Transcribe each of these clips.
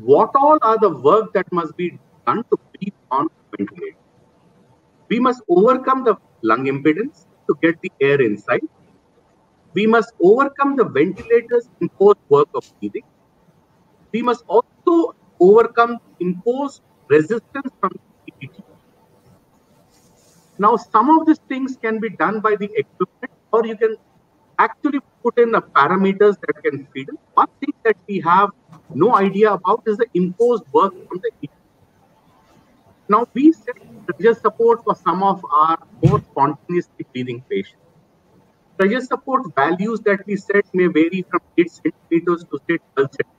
what all are the work that must be done to breathe on ventilator. We must overcome the lung impedance to get the air inside. We must overcome the ventilator's imposed work of breathing. We must also overcome imposed resistance from the ETT. Now, some of these things can be done by the equipment, or you can actually put in the parameters that can feed. One thing that we have no idea about is the imposed work from the ETT. Now, we set support for some of our more spontaneously breathing patients. Pressure support values that we set may vary from 8 centimeters to say 12 centimeters.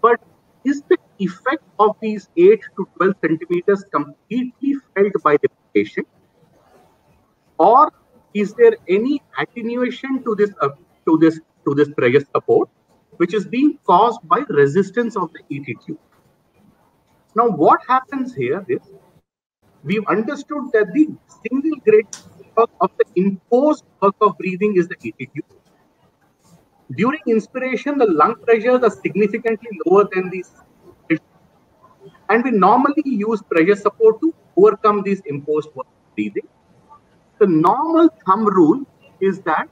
But is the effect of these 8 to 12 centimeters completely felt by the patient? Or is there any attenuation to this uh, to this to this pressure support, which is being caused by resistance of the ET tube? Now, what happens here is we've understood that the single grade of the imposed work of breathing is the ET tube. During inspiration, the lung pressures are significantly lower than these. And we normally use pressure support to overcome these imposed work of breathing. The normal thumb rule is that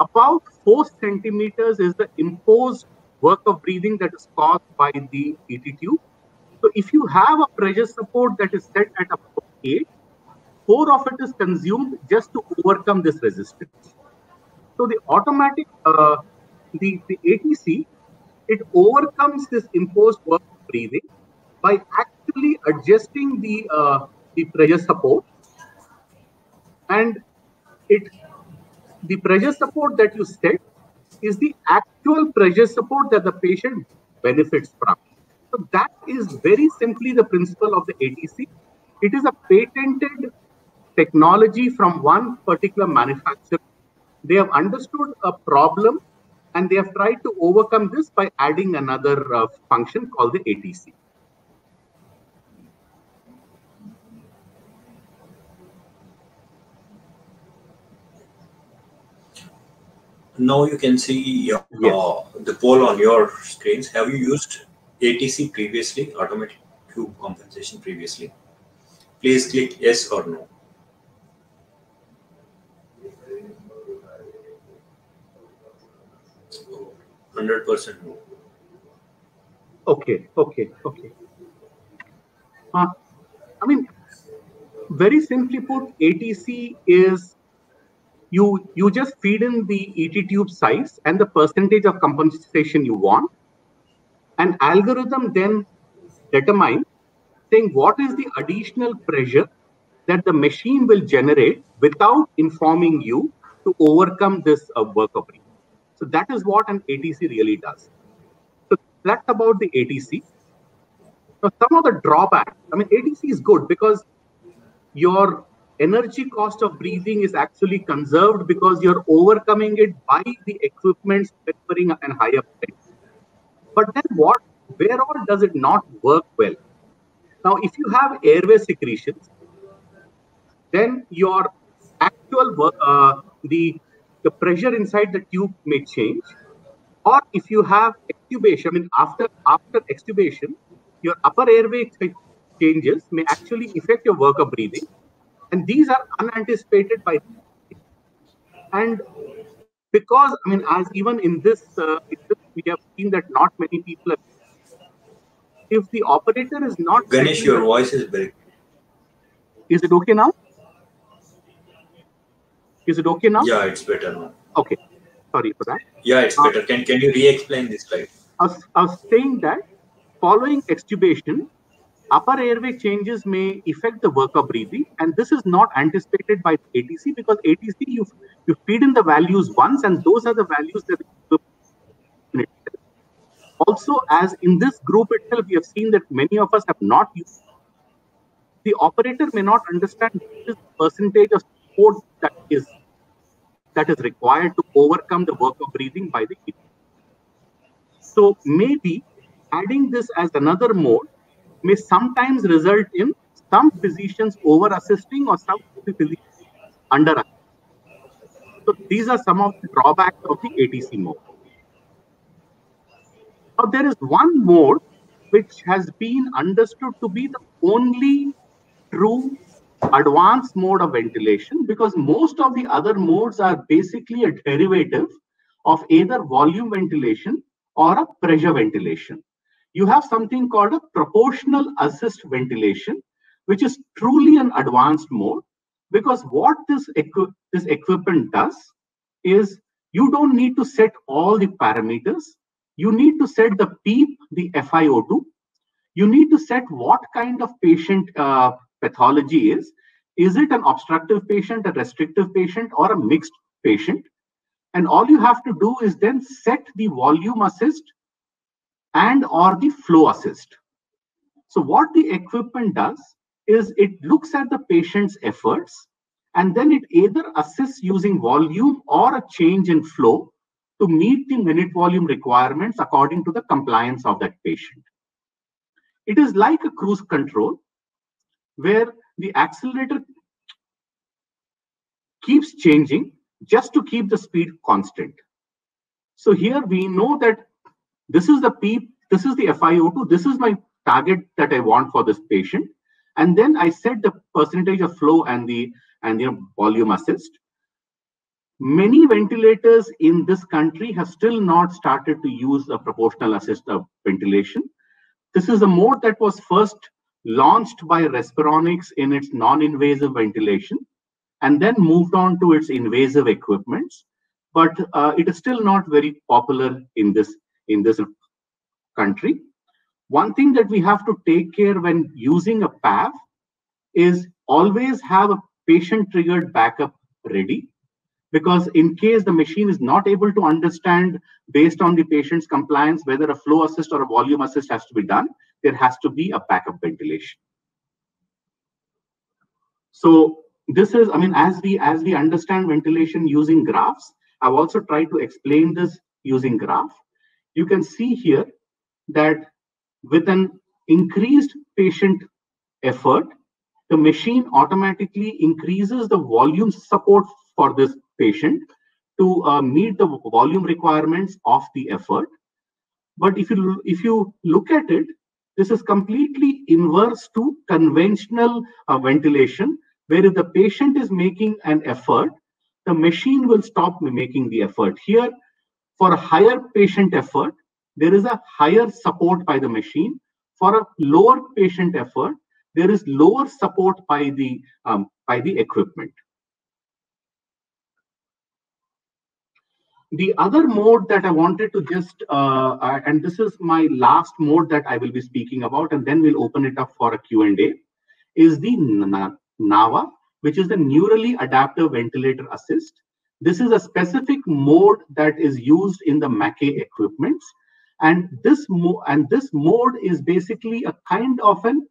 about 4 centimeters is the imposed work of breathing that is caused by the ET tube. So if you have a pressure support that is set at about 8, 4 of it is consumed just to overcome this resistance. So the automatic, uh, the, the ATC, it overcomes this imposed work of breathing by actually adjusting the, uh, the pressure support and it the pressure support that you set is the actual pressure support that the patient benefits from. So that is very simply the principle of the ATC. It is a patented technology from one particular manufacturer. They have understood a problem and they have tried to overcome this by adding another uh, function called the ATC. Now you can see your, yes. uh, the poll on your screens. Have you used ATC previously, automatic tube compensation previously? Please click yes or no. Hundred percent no. Okay, okay, okay. Uh, I mean, very simply put, ATC is you you just feed in the ET tube size and the percentage of compensation you want. An algorithm then determines saying what is the additional pressure that the machine will generate without informing you to overcome this uh, work of breathing. So that is what an ATC really does. So that's about the ATC. Now, some of the drawbacks. I mean, ATC is good because your energy cost of breathing is actually conserved because you're overcoming it by the equipment delivering an higher pressure. But then what, where all does it not work well? Now, if you have airway secretions, then your actual work, uh, the, the pressure inside the tube may change. Or if you have extubation, I mean, after, after extubation, your upper airway changes may actually affect your work of breathing and these are unanticipated by and because i mean as even in this, uh, in this we have seen that not many people have, if the operator is not ganesh your voice is very is it okay now? Is it okay now? Yeah it's better now. Okay. Sorry for that. Yeah it's uh, better. Can can you re-explain this slide I was, I was saying that following extubation upper airway changes may affect the work of breathing and this is not anticipated by atc because atc you you feed in the values once and those are the values that also as in this group itself we have seen that many of us have not used the operator may not understand this percentage of support that is that is required to overcome the work of breathing by the ATC. So maybe adding this as another mode may sometimes result in some physicians over assisting or some physicians under assisting. So these are some of the drawbacks of the ATC mode. Now, there is one mode which has been understood to be the only true advanced mode of ventilation because most of the other modes are basically a derivative of either volume ventilation or a pressure ventilation. You have something called a proportional assist ventilation, which is truly an advanced mode because what this, equi this equipment does is you don't need to set all the parameters. You need to set the PEEP, the FiO2. You need to set what kind of patient uh, pathology is. Is it an obstructive patient, a restrictive patient, or a mixed patient? And all you have to do is then set the volume assist and or the flow assist. So what the equipment does is it looks at the patient's efforts and then it either assists using volume or a change in flow to meet the minute volume requirements according to the compliance of that patient. It is like a cruise control where the accelerator keeps changing just to keep the speed constant. So here we know that this is the PEEP, this is the FiO2, this is my target that I want for this patient. And then I set the percentage of flow and the and you know volume assist. Many ventilators in this country have still not started to use a proportional assist of ventilation. This is a mode that was first launched by Respironics in its non-invasive ventilation and then moved on to its invasive equipments. But uh, it is still not very popular in this in this country. One thing that we have to take care when using a PAV is always have a patient triggered backup ready because in case the machine is not able to understand based on the patient's compliance whether a flow assist or a volume assist has to be done there has to be a backup ventilation so this is i mean as we as we understand ventilation using graphs i've also tried to explain this using graph you can see here that with an increased patient effort, the machine automatically increases the volume support for this patient to uh, meet the volume requirements of the effort. But if you if you look at it, this is completely inverse to conventional uh, ventilation, where if the patient is making an effort, the machine will stop making the effort. Here, for a higher patient effort, there is a higher support by the machine. For a lower patient effort, there is lower support by the um, by the equipment. The other mode that I wanted to just, uh, uh, and this is my last mode that I will be speaking about, and then we'll open it up for a Q&A, is the NAVA, which is the Neurally Adaptive Ventilator Assist. This is a specific mode that is used in the Maquet equipments. And this and this mode is basically a kind of an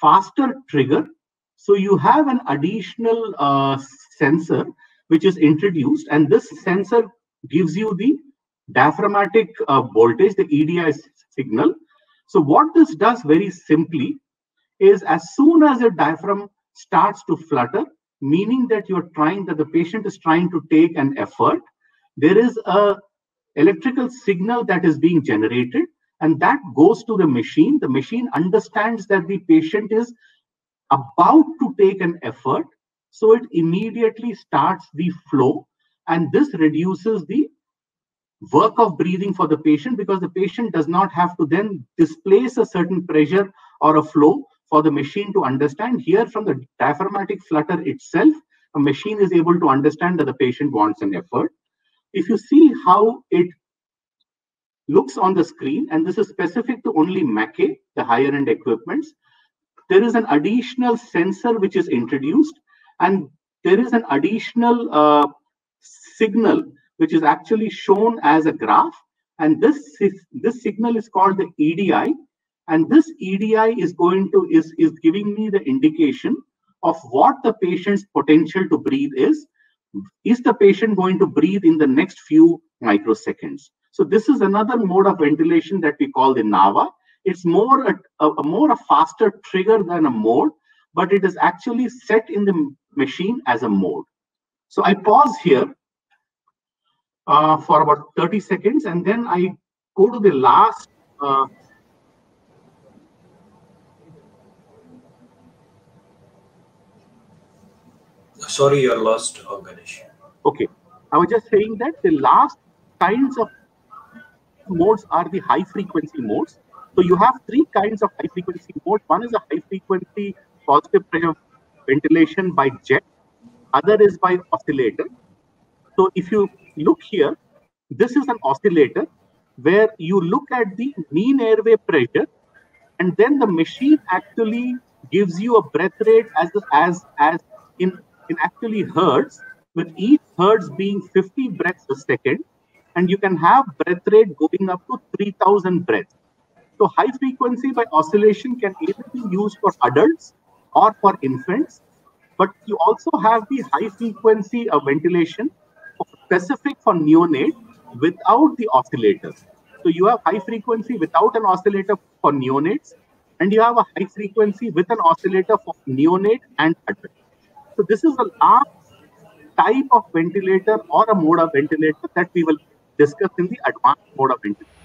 faster trigger. So you have an additional uh, sensor which is introduced and this sensor gives you the diaphragmatic uh, voltage the edi signal. So what this does very simply is as soon as your diaphragm starts to flutter meaning that you're trying that the patient is trying to take an effort there is a electrical signal that is being generated and that goes to the machine. The machine understands that the patient is about to take an effort so it immediately starts the flow and this reduces the work of breathing for the patient because the patient does not have to then displace a certain pressure or a flow for the machine to understand here from the diaphragmatic flutter itself a machine is able to understand that the patient wants an effort if you see how it looks on the screen, and this is specific to only Maquet, the higher end equipments, there is an additional sensor which is introduced, and there is an additional uh, signal which is actually shown as a graph. And this, is, this signal is called the EDI. And this EDI is going to is, is giving me the indication of what the patient's potential to breathe is is the patient going to breathe in the next few microseconds? So this is another mode of ventilation that we call the NAVA. It's more a, a, a more a faster trigger than a mode, but it is actually set in the machine as a mode. So I pause here uh, for about 30 seconds and then I go to the last uh, Sorry, you're lost, uh, Ganesh. Okay. I was just saying that the last kinds of modes are the high frequency modes. So you have three kinds of high frequency modes. One is a high frequency positive pressure ventilation by jet. Other is by oscillator. So if you look here, this is an oscillator where you look at the mean airway pressure and then the machine actually gives you a breath rate as as as in in actually hertz with each hertz being 50 breaths a second and you can have breath rate going up to 3000 breaths. So high frequency by oscillation can either be used for adults or for infants but you also have the high frequency of ventilation specific for neonate without the oscillator. So you have high frequency without an oscillator for neonates and you have a high frequency with an oscillator for neonate and adult so this is the last type of ventilator or a mode of ventilator that we will discuss in the advanced mode of ventilator.